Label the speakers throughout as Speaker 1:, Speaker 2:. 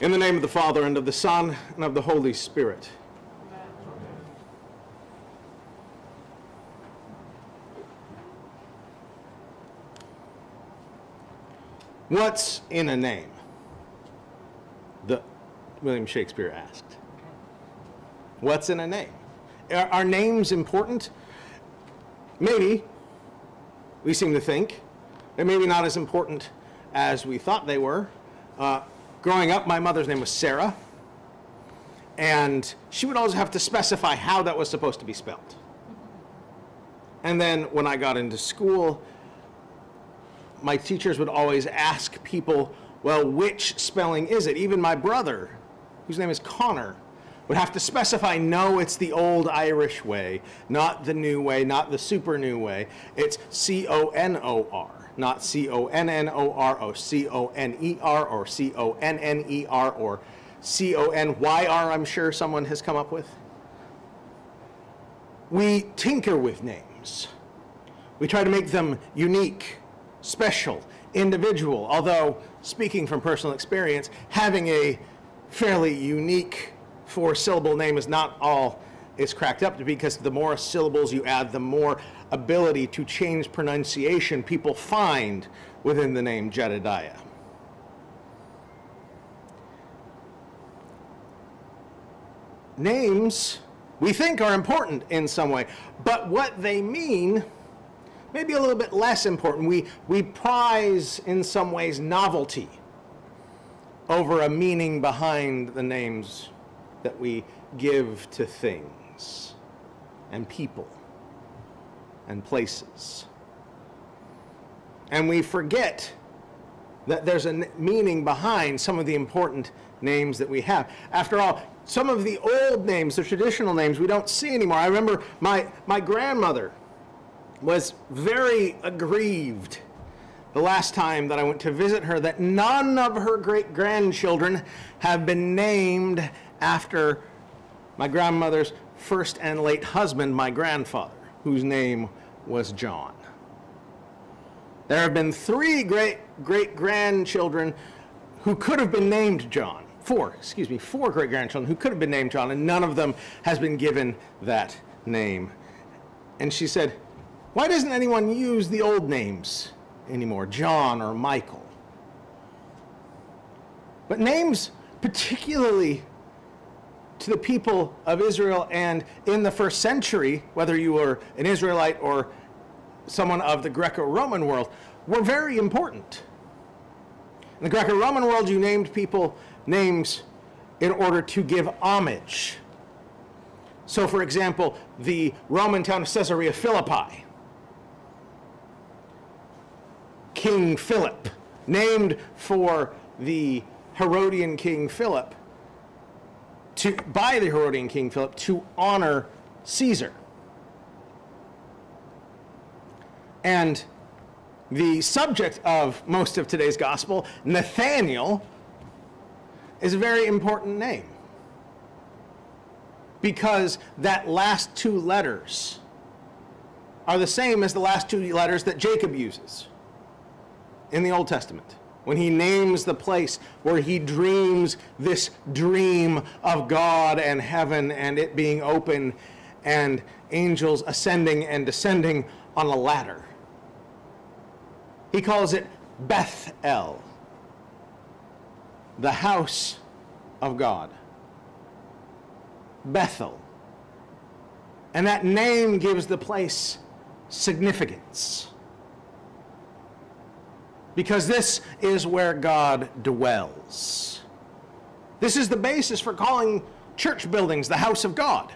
Speaker 1: In the name of the Father, and of the Son, and of the Holy Spirit. What's in a name? The William Shakespeare asked. What's in a name? Are, are names important? Maybe. We seem to think. They're maybe not as important as we thought they were. Uh, growing up, my mother's name was Sarah, and she would always have to specify how that was supposed to be spelled. And then when I got into school, my teachers would always ask people, well, which spelling is it? Even my brother, whose name is Connor, would have to specify no, it's the old Irish way, not the new way, not the super new way. It's C O N O R, not C O N N O R or C O N E R or C O N N E R or C O N Y R, I'm sure someone has come up with. We tinker with names. We try to make them unique, special, individual, although, speaking from personal experience, having a fairly unique four syllable name is not all it's cracked up to be because the more syllables you add, the more ability to change pronunciation people find within the name Jedediah. Names we think are important in some way, but what they mean maybe a little bit less important. We, we prize in some ways novelty over a meaning behind the names that we give to things and people and places. And we forget that there's a meaning behind some of the important names that we have. After all, some of the old names, the traditional names, we don't see anymore. I remember my, my grandmother was very aggrieved the last time that I went to visit her that none of her great grandchildren have been named after my grandmother's first and late husband, my grandfather, whose name was John. There have been three great great grandchildren who could have been named John. Four, excuse me, four great grandchildren who could have been named John, and none of them has been given that name. And she said, Why doesn't anyone use the old names anymore, John or Michael? But names, particularly to the people of Israel and in the first century, whether you were an Israelite or someone of the Greco Roman world, were very important. In the Greco Roman world, you named people names in order to give homage. So, for example, the Roman town of Caesarea Philippi, King Philip, named for the Herodian King Philip, to, by the Herodian King Philip to honor Caesar. And the subject of most of today's gospel, Nathaniel, is a very important name. Because that last two letters are the same as the last two letters that Jacob uses in the Old Testament when he names the place where he dreams this dream of God and heaven and it being open and angels ascending and descending on a ladder. He calls it Bethel, the house of God. Bethel. And that name gives the place significance because this is where God dwells. This is the basis for calling church buildings the house of God.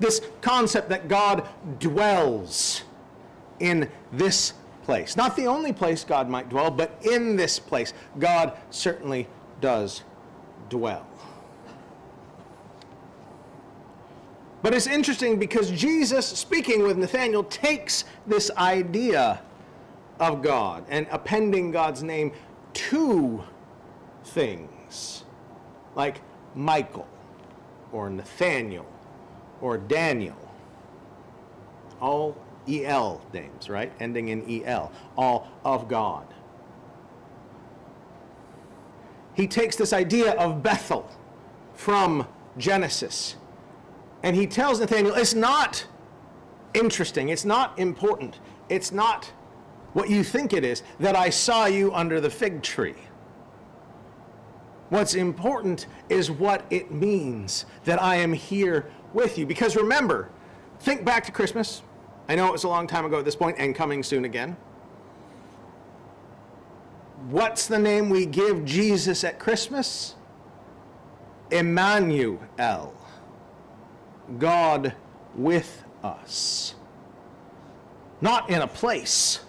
Speaker 1: This concept that God dwells in this place. Not the only place God might dwell, but in this place, God certainly does dwell. But it's interesting because Jesus, speaking with Nathanael, takes this idea of God and appending God's name to things like Michael or Nathaniel or Daniel. All EL names, right? Ending in EL. All of God. he takes this idea of Bethel from Genesis and he tells Nathanael, it's not interesting, it's not important, it's not what you think it is that I saw you under the fig tree. What's important is what it means that I am here with you. Because remember, think back to Christmas. I know it was a long time ago at this point and coming soon again. What's the name we give Jesus at Christmas? Emmanuel. God with us. Not in a place,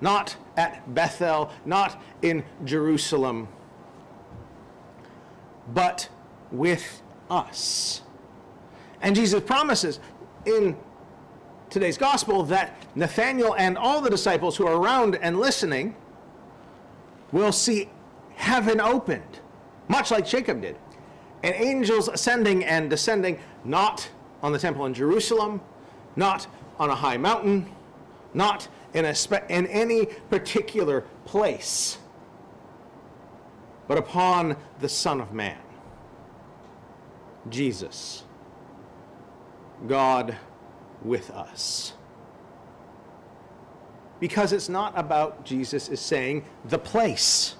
Speaker 1: not at Bethel, not in Jerusalem, but with us. And Jesus promises in today's gospel that Nathanael and all the disciples who are around and listening will see heaven opened, much like Jacob did, and angels ascending and descending, not on the temple in Jerusalem, not on a high mountain, not in, a spe- in any particular place, but upon the Son of Man, Jesus, God with us. Because it's not about Jesus is saying the place.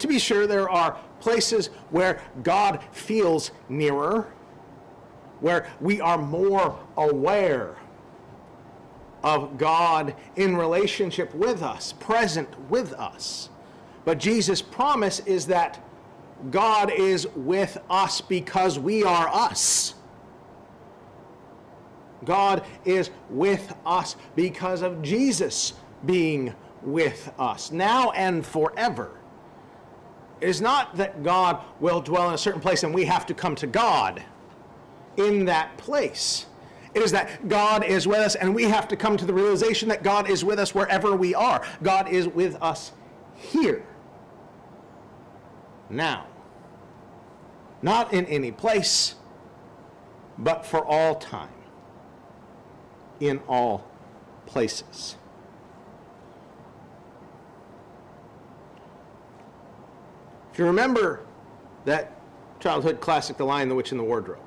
Speaker 1: To be sure, there are places where God feels nearer, where we are more aware of God in relationship with us, present with us. But Jesus' promise is that God is with us because we are us. God is with us because of Jesus being with us, now and forever. It is not that God will dwell in a certain place and we have to come to God in that place. It is that God is with us and we have to come to the realization that God is with us wherever we are. God is with us here. Now. Not in any place, but for all time. In all places. If you remember that childhood classic, The Lion, the Witch, and the Wardrobe,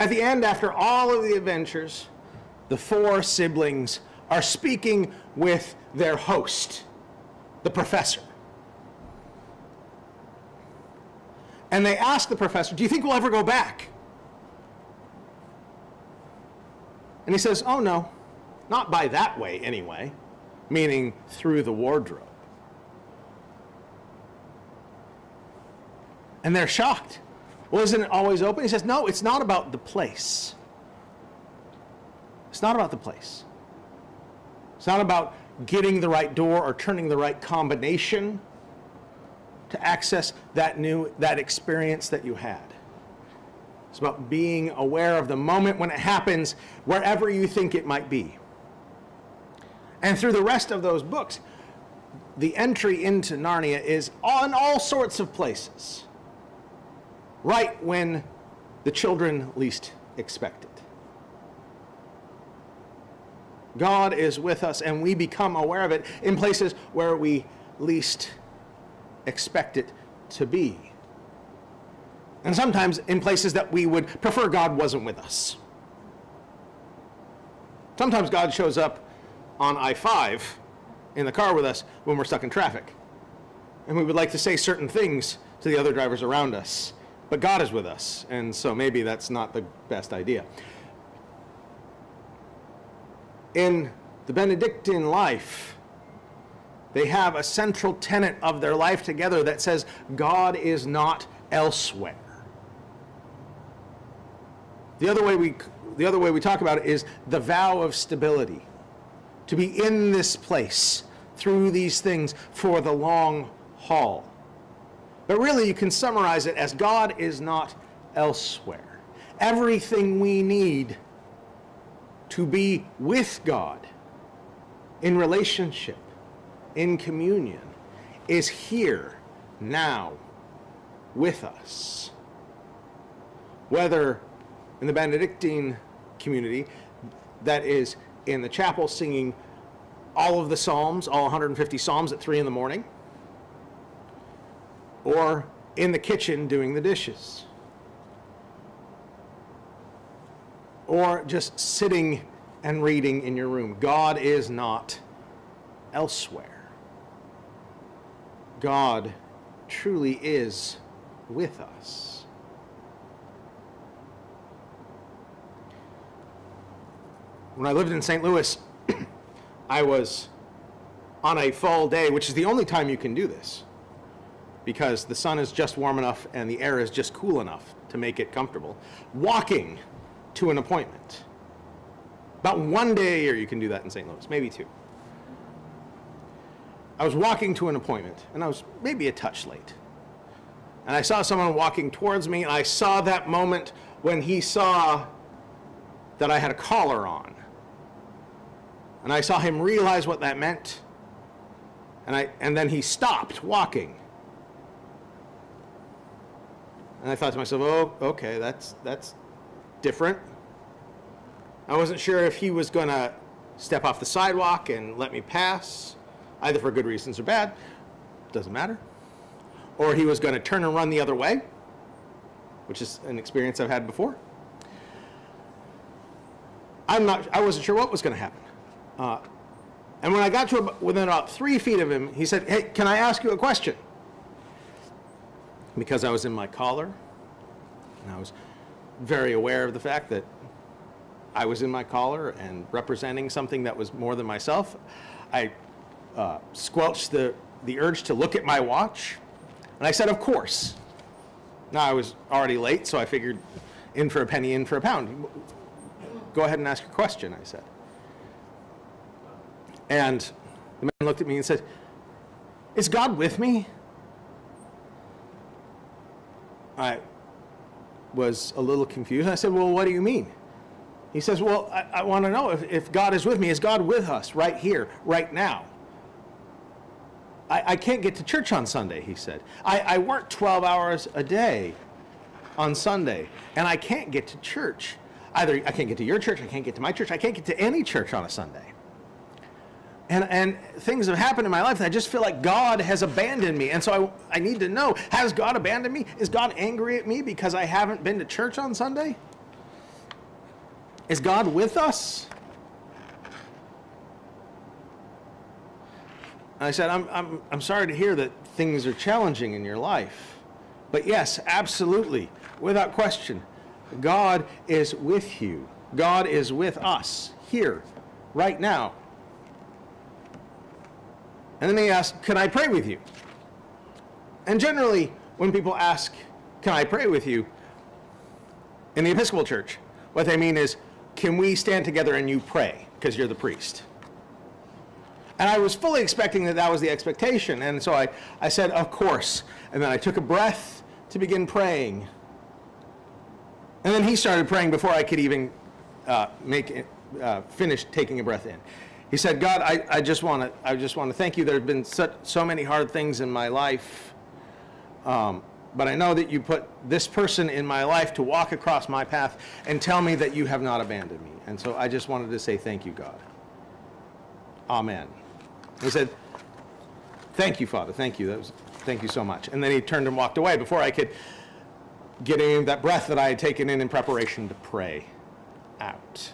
Speaker 1: at the end, after all of the adventures, the four siblings are speaking with their host, the professor. And they ask the professor, Do you think we'll ever go back? And he says, Oh, no, not by that way anyway, meaning through the wardrobe. And they're shocked. Well, isn't it always open? He says, No, it's not about the place. It's not about the place. It's not about getting the right door or turning the right combination to access that new that experience that you had. It's about being aware of the moment when it happens wherever you think it might be. And through the rest of those books, the entry into Narnia is on all sorts of places right when the children least expect it. God is with us, and we become aware of it in places where we least expect it to be. And sometimes in places that we would prefer God wasn't with us. Sometimes God shows up on I 5 in the car with us when we're stuck in traffic. And we would like to say certain things to the other drivers around us. But God is with us, and so maybe that's not the best idea. In the Benedictine life, they have a central tenet of their life together that says God is not elsewhere. The other way we, the other way we talk about it is the vow of stability. To be in this place through these things for the long haul. But really, you can summarize it as God is not elsewhere. Everything we need to be with God in relationship, in communion, is here, now, with us. Whether in the Benedictine community, that is in the chapel singing all of the Psalms, all 150 Psalms at 3 in the morning, or in the kitchen doing the dishes, or just sitting and reading in your room. God is not elsewhere. God truly is with us. When I lived in St. Louis, I was on a fall day, which is the only time you can do this because the sun is just warm enough and the air is just cool enough to make it comfortable, walking to an appointment. About one day a year you can do that in St. Louis, maybe two. I was walking to an appointment and I was maybe a touch late. And I saw someone walking towards me and I saw that moment when he saw that I had a collar on. And I saw him realize what that meant. And, I, and then he stopped walking. And I thought to myself, oh, okay, that's, that's different. I wasn't sure if he was going to step off the sidewalk and let me pass, either for good reasons or bad, doesn't matter. Or he was going to turn and run the other way, which is an experience I've had before. I'm not, I wasn't sure what was going to happen. Uh, and when I got to within about three feet of him, he said, Hey, can I ask you a question? Because I was in my collar, and I was very aware of the fact that I was in my collar and representing something that was more than myself. I uh, squelched the, the urge to look at my watch, and I said, Of course. Now, I was already late, so I figured in for a penny, in for a pound. Go ahead and ask your question, I said. And the man looked at me and said, Is God with me? I was a little confused. I said, Well, what do you mean? He says, Well, I, I want to know if, if God is with me. Is God with us right here, right now? I, I can't get to church on Sunday, he said. I, I work 12 hours a day on Sunday, and I can't get to church. Either I can't get to your church, I can't get to my church, I can't get to any church on a Sunday and, and things have happened in my life that I just feel like God has abandoned me. And so I, I need to know has God abandoned me? Is God angry at me because I haven't been to church on Sunday? Is God with us? And I said, I'm, I'm, I'm sorry to hear that things are challenging in your life. But yes, absolutely, without question, God is with you. God is with us here, right now, and then they ask, Can I pray with you? And generally, when people ask, Can I pray with you? in the Episcopal Church, what they mean is, Can we stand together and you pray? Because you're the priest. And I was fully expecting that that was the expectation. And so I, I said, Of course. And then I took a breath to begin praying. And then he started praying before I could even uh, make it, uh, finish taking a breath in. He said, God, I, I just want to I just want to thank you. There have been such, so many hard things in my life. Um, but I know that you put this person in my life to walk across my path and tell me that you have not abandoned me. And so I just wanted to say thank you, God. Amen. He said, Thank you, Father. Thank you. That was, thank you so much. And then he turned and walked away before I could get in that breath that I had taken in in preparation to pray out.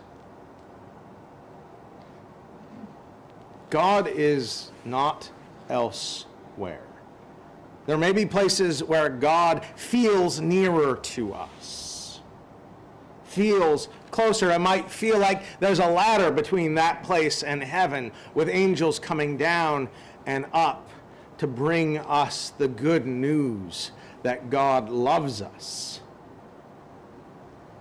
Speaker 1: God is not elsewhere. There may be places where God feels nearer to us, feels closer. It might feel like there's a ladder between that place and heaven with angels coming down and up to bring us the good news that God loves us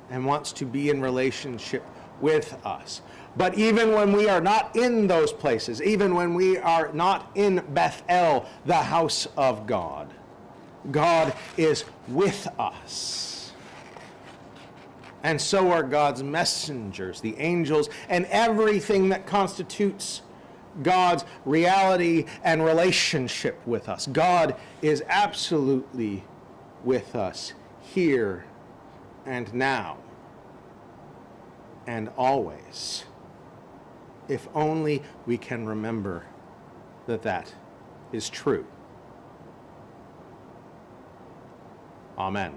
Speaker 1: and wants to be in relationship with us. But even when we are not in those places, even when we are not in Bethel, the house of God, God is with us. And so are God's messengers, the angels, and everything that constitutes God's reality and relationship with us. God is absolutely with us here and now and always if only we can remember that that is true. Amen.